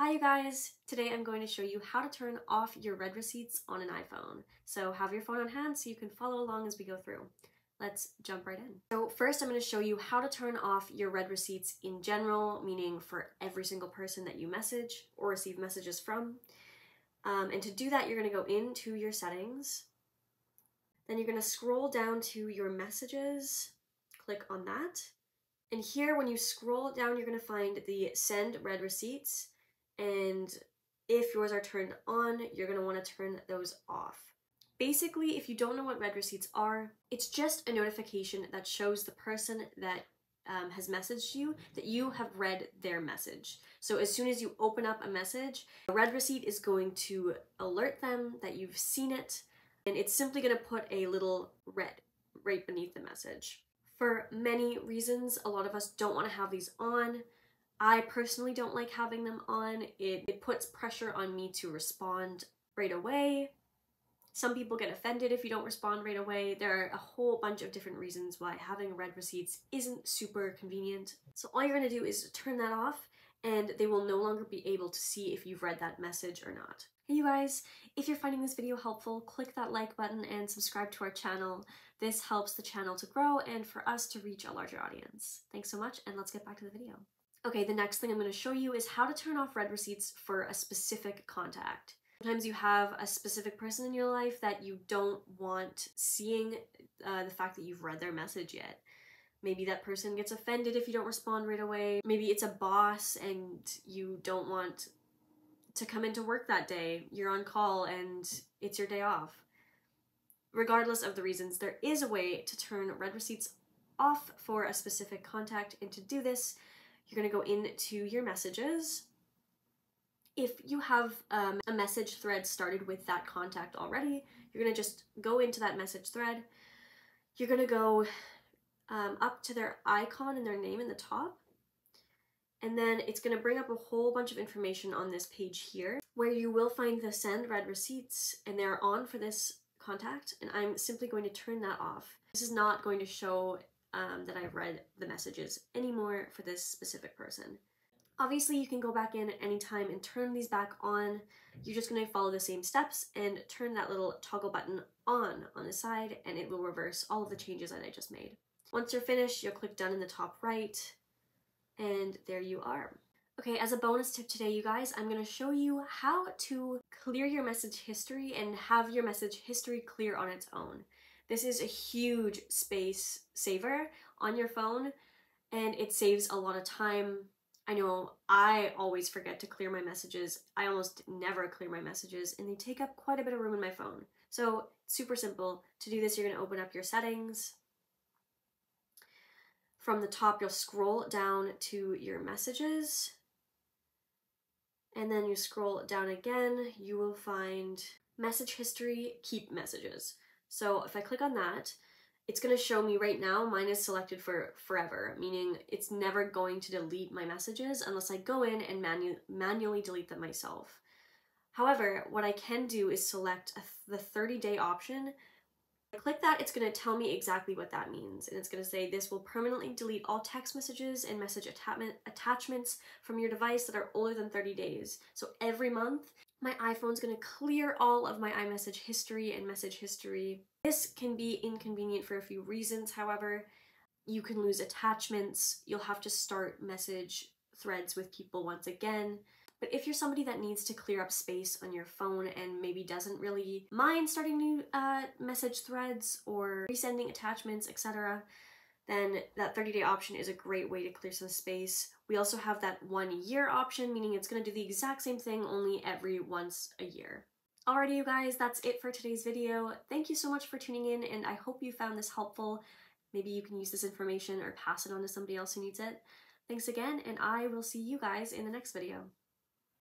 Hi you guys! Today I'm going to show you how to turn off your read receipts on an iPhone. So have your phone on hand so you can follow along as we go through. Let's jump right in. So first I'm going to show you how to turn off your read receipts in general, meaning for every single person that you message or receive messages from. Um, and to do that you're going to go into your settings, then you're going to scroll down to your messages, click on that, and here when you scroll down you're going to find the send read receipts and if yours are turned on, you're want to turn those off. Basically, if you don't know what read receipts are, it's just a notification that shows the person that um, has messaged you that you have read their message. So as soon as you open up a message, a read receipt is going to alert them that you've seen it, and it's simply going to put a little read right beneath the message. For many reasons, a lot of us don't want to have these on. I personally don't like having them on. It, it puts pressure on me to respond right away. Some people get offended if you don't respond right away. There are a whole bunch of different reasons why having read receipts isn't super convenient. So all you're gonna do is turn that off and they will no longer be able to see if you've read that message or not. Hey you guys, if you're finding this video helpful, click that like button and subscribe to our channel. This helps the channel to grow and for us to reach a larger audience. Thanks so much and let's get back to the video. Okay, the next thing I'm going to show you is how to turn off read receipts for a specific contact. Sometimes you have a specific person in your life that you don't want seeing uh, the fact that you've read their message yet. Maybe that person gets offended if you don't respond right away. Maybe it's a boss and you don't want to come into work that day. You're on call and it's your day off. Regardless of the reasons, there is a way to turn read receipts off for a specific contact, and to do this, you're going to go into your messages. If you have um, a message thread started with that contact already, you're going to just go into that message thread. You're going to go um, up to their icon and their name in the top. And then it's going to bring up a whole bunch of information on this page here where you will find the send read receipts and they're on for this contact and I'm simply going to turn that off. This is not going to show um, that I've read the messages anymore for this specific person. Obviously, you can go back in at any time and turn these back on. You're just going to follow the same steps and turn that little toggle button on on the side and it will reverse all of the changes that I just made. Once you're finished, you'll click done in the top right and there you are. Okay, as a bonus tip today, you guys, I'm going to show you how to clear your message history and have your message history clear on its own. This is a huge space saver on your phone and it saves a lot of time. I know I always forget to clear my messages. I almost never clear my messages and they take up quite a bit of room in my phone. So super simple. To do this, you're gonna open up your settings. From the top, you'll scroll down to your messages. And then you scroll down again, you will find message history, keep messages. So if I click on that, it's going to show me right now mine is selected for forever, meaning it's never going to delete my messages unless I go in and manu manually delete them myself. However, what I can do is select the 30 day option. I click that, it's going to tell me exactly what that means. And it's going to say this will permanently delete all text messages and message attachment attachments from your device that are older than 30 days. So every month, my iPhone's gonna clear all of my iMessage history and message history. This can be inconvenient for a few reasons, however. You can lose attachments, you'll have to start message threads with people once again. But if you're somebody that needs to clear up space on your phone and maybe doesn't really mind starting new uh, message threads or resending attachments, etc., then that 30 day option is a great way to clear some space. We also have that one year option, meaning it's gonna do the exact same thing only every once a year. Alrighty you guys, that's it for today's video. Thank you so much for tuning in and I hope you found this helpful. Maybe you can use this information or pass it on to somebody else who needs it. Thanks again and I will see you guys in the next video.